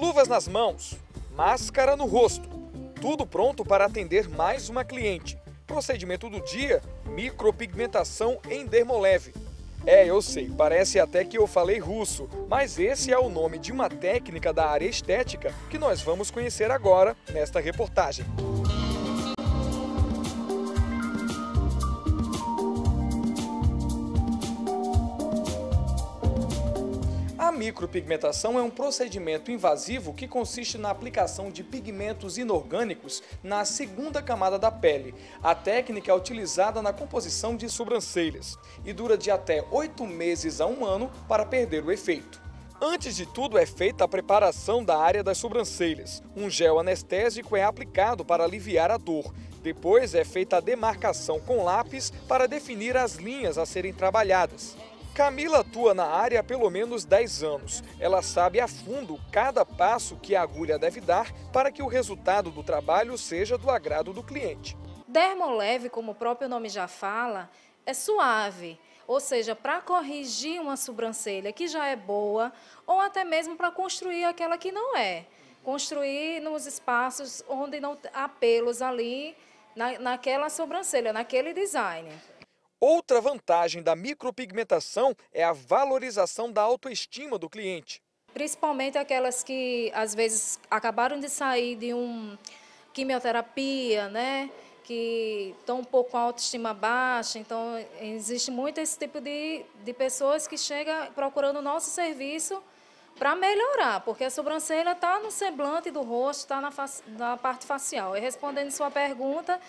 luvas nas mãos, máscara no rosto. Tudo pronto para atender mais uma cliente. Procedimento do dia: micropigmentação em dermoleve. É, eu sei, parece até que eu falei russo, mas esse é o nome de uma técnica da área estética que nós vamos conhecer agora nesta reportagem. Micropigmentação é um procedimento invasivo que consiste na aplicação de pigmentos inorgânicos na segunda camada da pele. A técnica é utilizada na composição de sobrancelhas e dura de até oito meses a um ano para perder o efeito. Antes de tudo, é feita a preparação da área das sobrancelhas. Um gel anestésico é aplicado para aliviar a dor. Depois é feita a demarcação com lápis para definir as linhas a serem trabalhadas. Camila atua na área há pelo menos 10 anos. Ela sabe a fundo cada passo que a agulha deve dar para que o resultado do trabalho seja do agrado do cliente. Dermoleve, como o próprio nome já fala, é suave, ou seja, para corrigir uma sobrancelha que já é boa ou até mesmo para construir aquela que não é. Construir nos espaços onde não há pelos ali na, naquela sobrancelha, naquele design. Outra vantagem da micropigmentação é a valorização da autoestima do cliente. Principalmente aquelas que às vezes acabaram de sair de um quimioterapia, né? Que estão um pouco com a autoestima baixa. Então, existe muito esse tipo de, de pessoas que chegam procurando o nosso serviço para melhorar, porque a sobrancelha está no semblante do rosto, está na, na parte facial. E respondendo sua pergunta,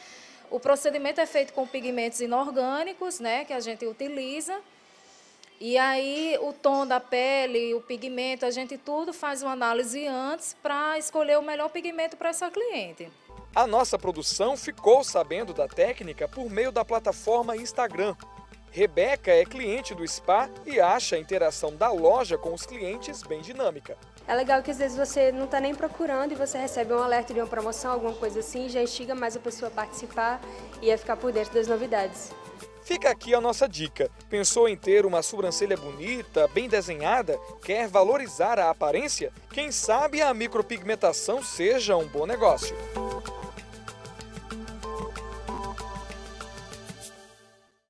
o procedimento é feito com pigmentos inorgânicos, né, que a gente utiliza. E aí o tom da pele, o pigmento, a gente tudo faz uma análise antes para escolher o melhor pigmento para essa cliente. A nossa produção ficou sabendo da técnica por meio da plataforma Instagram. Rebeca é cliente do spa e acha a interação da loja com os clientes bem dinâmica. É legal que às vezes você não está nem procurando e você recebe um alerta de uma promoção, alguma coisa assim, já instiga mais a pessoa a participar e a ficar por dentro das novidades. Fica aqui a nossa dica. Pensou em ter uma sobrancelha bonita, bem desenhada? Quer valorizar a aparência? Quem sabe a micropigmentação seja um bom negócio.